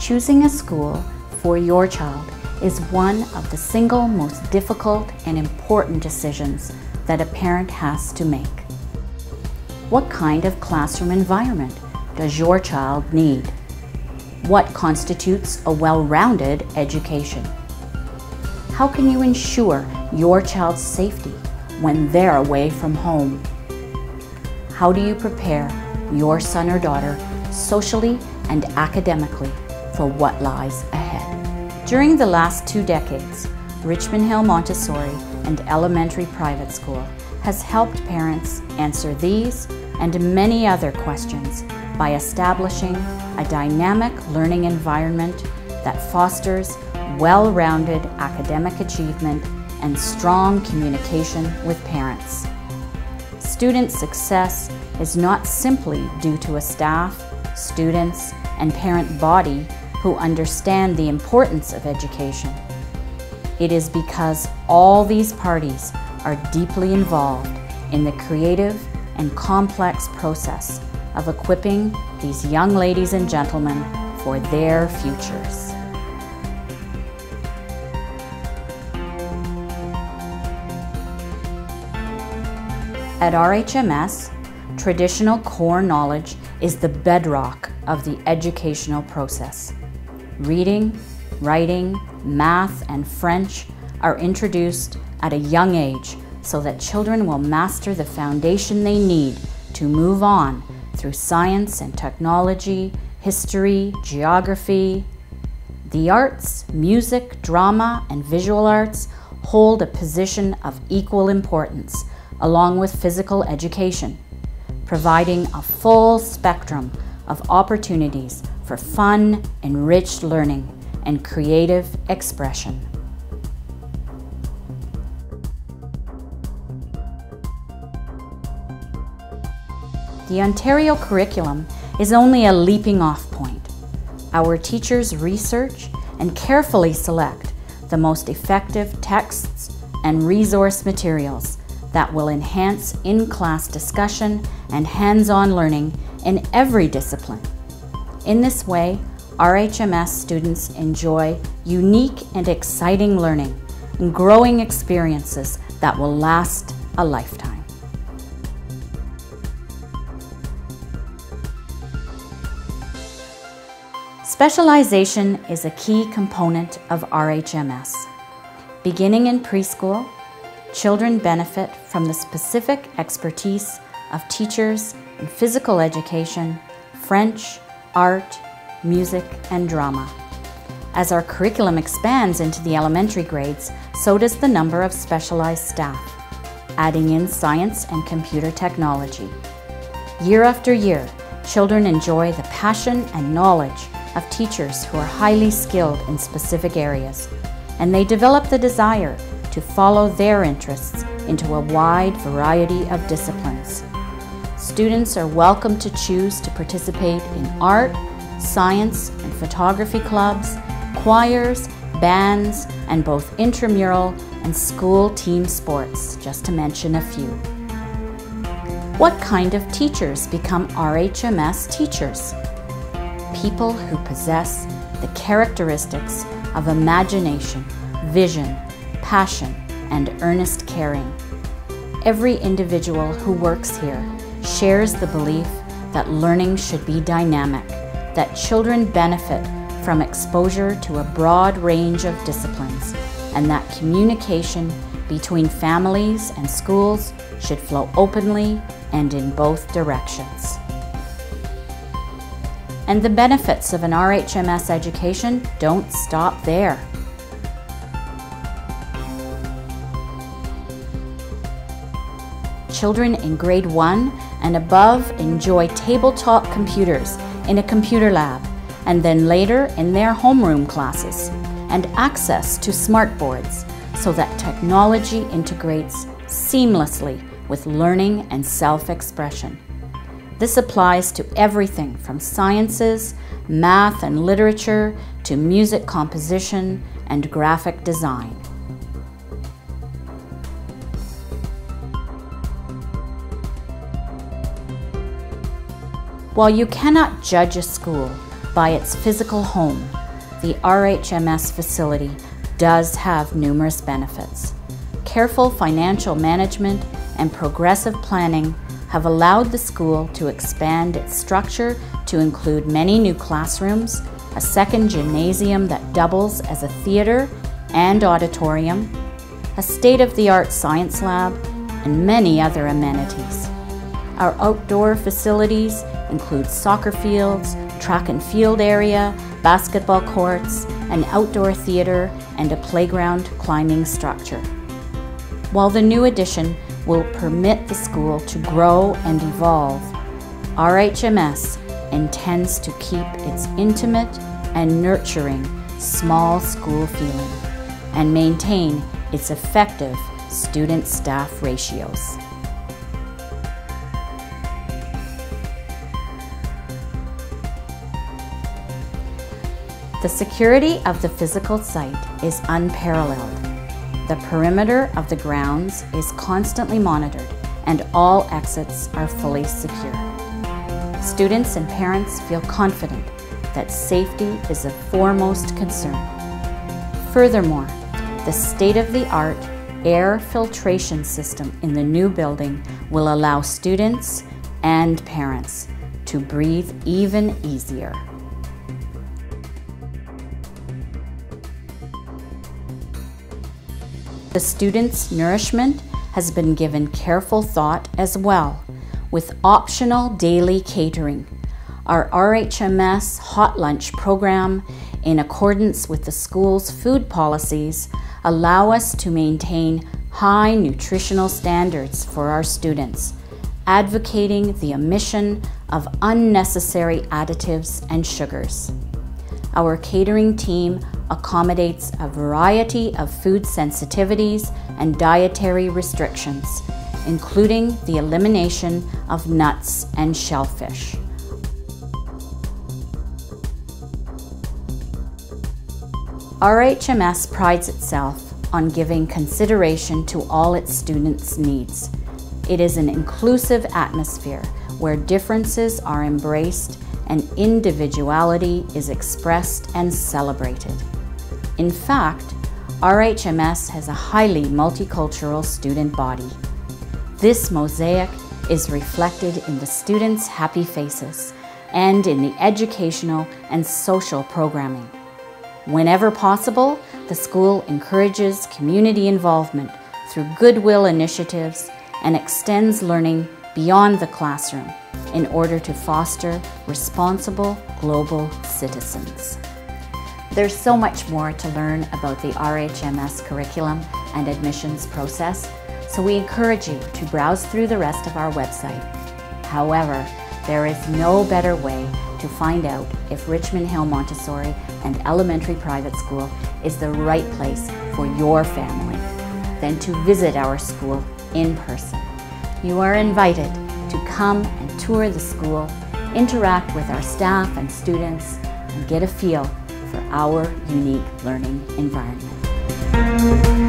Choosing a school for your child is one of the single most difficult and important decisions that a parent has to make. What kind of classroom environment does your child need? What constitutes a well-rounded education? How can you ensure your child's safety when they're away from home? How do you prepare your son or daughter socially and academically for what lies ahead? During the last two decades, Richmond Hill Montessori and Elementary Private School has helped parents answer these and many other questions by establishing a dynamic learning environment that fosters well-rounded academic achievement and strong communication with parents. Student success is not simply due to a staff, students, and parent body who understand the importance of education. It is because all these parties are deeply involved in the creative and complex process of equipping these young ladies and gentlemen for their futures. At RHMS, traditional core knowledge is the bedrock of the educational process. Reading, writing, math, and French are introduced at a young age so that children will master the foundation they need to move on through science and technology, history, geography. The arts, music, drama, and visual arts hold a position of equal importance, along with physical education, providing a full spectrum of opportunities for fun, enriched learning, and creative expression. The Ontario curriculum is only a leaping off point. Our teachers research and carefully select the most effective texts and resource materials that will enhance in-class discussion and hands-on learning in every discipline. In this way, RHMS students enjoy unique and exciting learning and growing experiences that will last a lifetime. Specialization is a key component of RHMS. Beginning in preschool, children benefit from the specific expertise of teachers in physical education, French, art, music, and drama. As our curriculum expands into the elementary grades, so does the number of specialized staff, adding in science and computer technology. Year after year, children enjoy the passion and knowledge of teachers who are highly skilled in specific areas, and they develop the desire to follow their interests into a wide variety of disciplines. Students are welcome to choose to participate in art, science, and photography clubs, choirs, bands, and both intramural and school team sports, just to mention a few. What kind of teachers become RHMS teachers? people who possess the characteristics of imagination, vision, passion, and earnest caring. Every individual who works here shares the belief that learning should be dynamic, that children benefit from exposure to a broad range of disciplines, and that communication between families and schools should flow openly and in both directions. And the benefits of an RHMS education don't stop there. Children in grade 1 and above enjoy tabletop computers in a computer lab and then later in their homeroom classes and access to smartboards so that technology integrates seamlessly with learning and self-expression. This applies to everything from sciences, math and literature, to music composition and graphic design. While you cannot judge a school by its physical home, the RHMS facility does have numerous benefits. Careful financial management and progressive planning have allowed the school to expand its structure to include many new classrooms, a second gymnasium that doubles as a theatre and auditorium, a state-of-the-art science lab, and many other amenities. Our outdoor facilities include soccer fields, track and field area, basketball courts, an outdoor theatre, and a playground climbing structure. While the new addition will permit the school to grow and evolve, RHMS intends to keep its intimate and nurturing small school feeling and maintain its effective student-staff ratios. The security of the physical site is unparalleled. The perimeter of the grounds is constantly monitored and all exits are fully secure. Students and parents feel confident that safety is a foremost concern. Furthermore, the state-of-the-art air filtration system in the new building will allow students and parents to breathe even easier. The students' nourishment has been given careful thought as well, with optional daily catering. Our RHMS Hot Lunch program, in accordance with the school's food policies, allow us to maintain high nutritional standards for our students, advocating the omission of unnecessary additives and sugars. Our catering team accommodates a variety of food sensitivities and dietary restrictions, including the elimination of nuts and shellfish. RHMS prides itself on giving consideration to all its students' needs. It is an inclusive atmosphere where differences are embraced and individuality is expressed and celebrated. In fact, RHMS has a highly multicultural student body. This mosaic is reflected in the students' happy faces and in the educational and social programming. Whenever possible, the school encourages community involvement through goodwill initiatives and extends learning beyond the classroom in order to foster responsible global citizens. There's so much more to learn about the RHMS curriculum and admissions process, so we encourage you to browse through the rest of our website. However, there is no better way to find out if Richmond Hill Montessori and Elementary Private School is the right place for your family than to visit our school in person. You are invited to come and tour the school, interact with our staff and students, and get a feel for our unique learning environment.